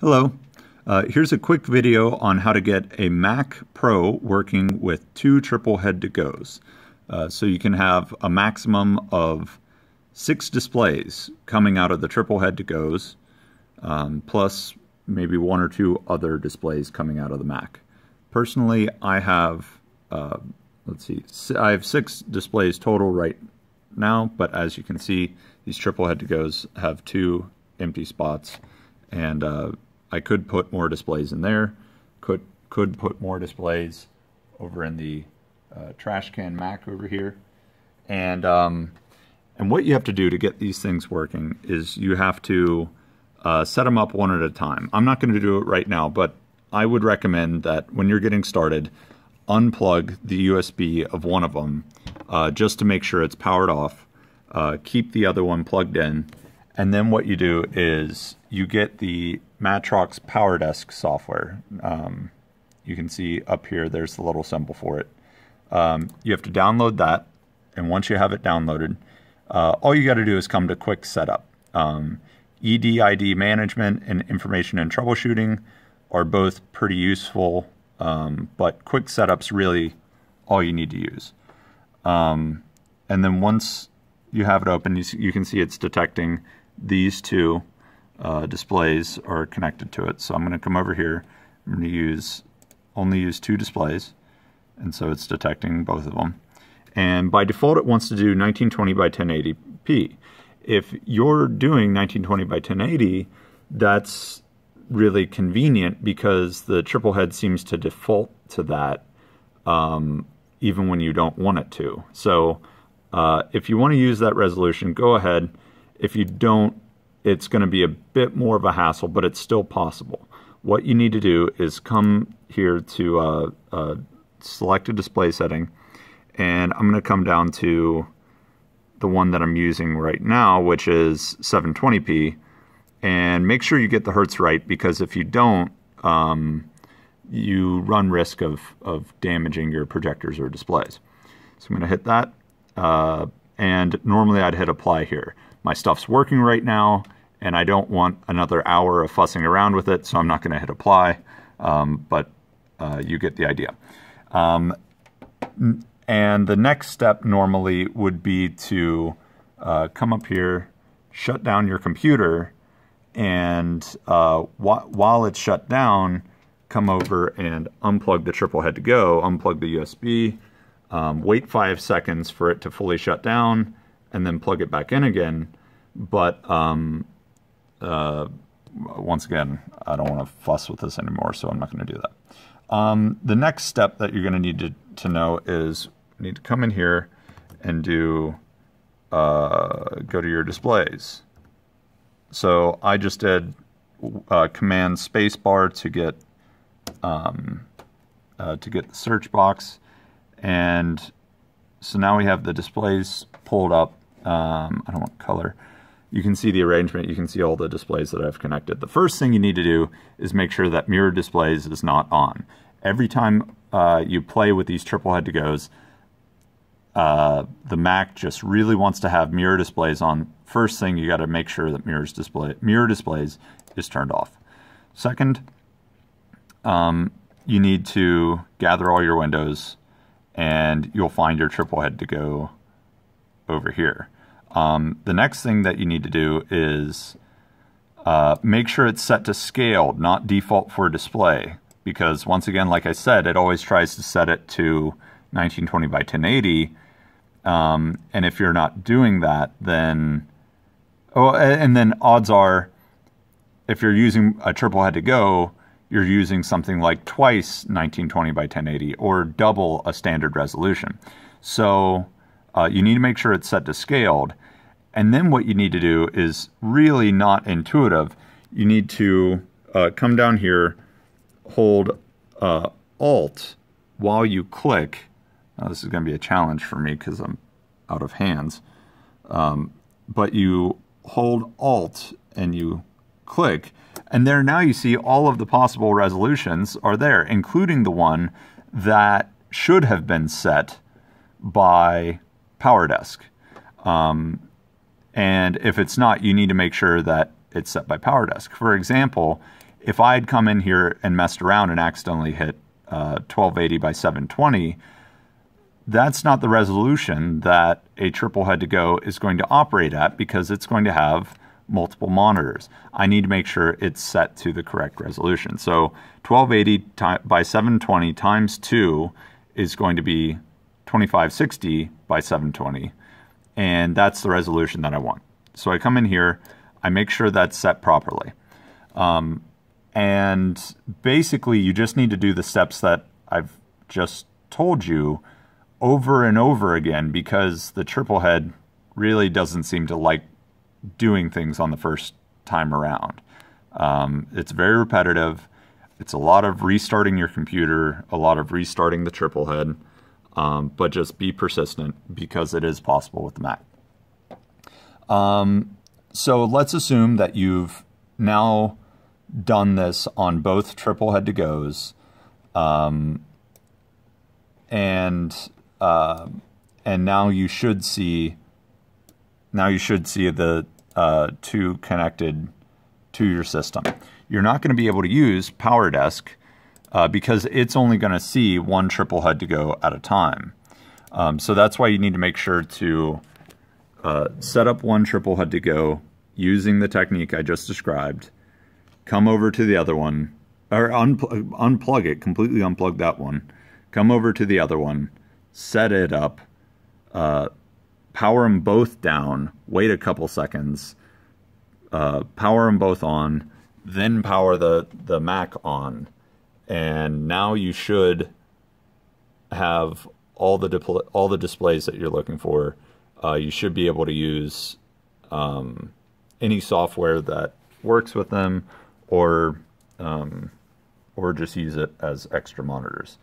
Hello. Uh, here's a quick video on how to get a Mac Pro working with two TripleHead2Gos. Uh, so you can have a maximum of six displays coming out of the TripleHead2Gos, um, plus maybe one or two other displays coming out of the Mac. Personally, I have, uh, let's see, I have six displays total right now, but as you can see, these TripleHead2Gos have two empty spots and uh, I could put more displays in there. Could could put more displays over in the uh, trash can Mac over here. And um, and what you have to do to get these things working is you have to uh, set them up one at a time. I'm not going to do it right now, but I would recommend that when you're getting started, unplug the USB of one of them uh, just to make sure it's powered off. Uh, keep the other one plugged in. And then what you do is you get the Matrox PowerDesk software. Um, you can see up here, there's the little symbol for it. Um, you have to download that, and once you have it downloaded, uh, all you got to do is come to Quick Setup. Um, EDID management and information and troubleshooting are both pretty useful, um, but Quick Setup's really all you need to use. Um, and then once you have it open, you, you can see it's detecting these two uh, displays are connected to it. So I'm going to come over here. I'm going to use only use two displays, and so it's detecting both of them. And by default, it wants to do 1920 by 1080p. If you're doing 1920 by 1080, that's really convenient because the triple head seems to default to that um, even when you don't want it to. So uh, if you want to use that resolution, go ahead. If you don't, it's going to be a bit more of a hassle, but it's still possible. What you need to do is come here to uh, uh, select a display setting, and I'm going to come down to the one that I'm using right now, which is 720p, and make sure you get the hertz right because if you don't, um, you run risk of, of damaging your projectors or displays. So I'm going to hit that, uh, and normally I'd hit apply here my stuff's working right now and I don't want another hour of fussing around with it, so I'm not going to hit apply, um, but uh, you get the idea. Um, and the next step normally would be to uh, come up here, shut down your computer, and uh, wh while it's shut down, come over and unplug the TripleHead2Go, unplug the USB, um, wait five seconds for it to fully shut down, and then plug it back in again. But um, uh, once again, I don't want to fuss with this anymore, so I'm not going to do that. Um, the next step that you're going to need to, know is you need to come in here and do uh, go to your displays. So I just did uh, command spacebar to get um, uh, to get the search box, and so now we have the displays pulled up. Um, I don't want color you can see the arrangement, you can see all the displays that I've connected. The first thing you need to do is make sure that mirror displays is not on. Every time uh, you play with these TripleHead2Gos, uh, the Mac just really wants to have mirror displays on. First thing, you got to make sure that mirrors display mirror displays is turned off. Second, um, you need to gather all your windows and you'll find your TripleHead2Go over here. Um, the next thing that you need to do is uh, make sure it's set to scaled, not default for display. Because once again, like I said, it always tries to set it to 1920 by 1080. Um, and if you're not doing that, then, oh, and then odds are, if you're using a TripleHead2Go, you're using something like twice 1920 by 1080 or double a standard resolution. So uh, you need to make sure it's set to scaled. And then what you need to do is really not intuitive. You need to uh, come down here, hold uh, Alt while you click. Now this is going to be a challenge for me because I'm out of hands. Um, but you hold Alt and you click, and there now you see all of the possible resolutions are there, including the one that should have been set by PowerDesk. Um, and if it's not, you need to make sure that it's set by PowerDesk. For example, if I had come in here and messed around and accidentally hit uh, 1280 by 720, that's not the resolution that a TripleHead2Go is going to operate at because it's going to have multiple monitors. I need to make sure it's set to the correct resolution. So 1280 by 720 times 2 is going to be 2560 by 720, and that's the resolution that I want. So I come in here, I make sure that's set properly. Um, and basically, you just need to do the steps that I've just told you over and over again because the triple head really doesn't seem to like doing things on the first time around. Um, it's very repetitive. It's a lot of restarting your computer, a lot of restarting the triple head, um, but just be persistent because it is possible with the Mac. Um, so let's assume that you've now done this on both TripleHead2Gos, um, and uh, and now you should see now you should see the uh, two connected to your system. You're not going to be able to use PowerDesk uh, because it's only going to see one TripleHead2Go at a time. Um, so that's why you need to make sure to uh, set up one TripleHead2Go using the technique I just described, come over to the other one, or unpl unplug it, completely unplug that one, come over to the other one, set it up, uh, power them both down, wait a couple seconds, uh, power them both on, then power the, the Mac on. And now you should have all the all the displays that you're looking for. Uh, you should be able to use um, any software that works with them, or um, or just use it as extra monitors.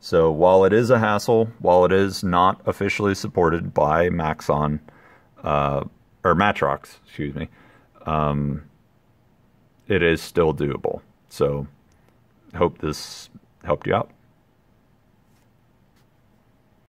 So while it is a hassle, while it is not officially supported by Maxon, uh, or Matrox, excuse me, um, it is still doable. So hope this helped you out.